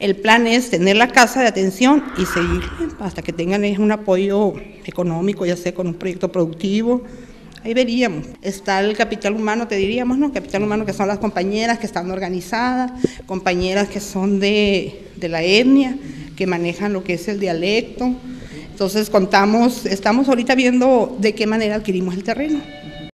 El plan es tener la casa de atención y seguir hasta que tengan un apoyo económico, ya sea con un proyecto productivo. Ahí veríamos. Está el capital humano, te diríamos, ¿no? Capital humano que son las compañeras que están organizadas, compañeras que son de, de la etnia, que manejan lo que es el dialecto. Entonces contamos, estamos ahorita viendo de qué manera adquirimos el terreno.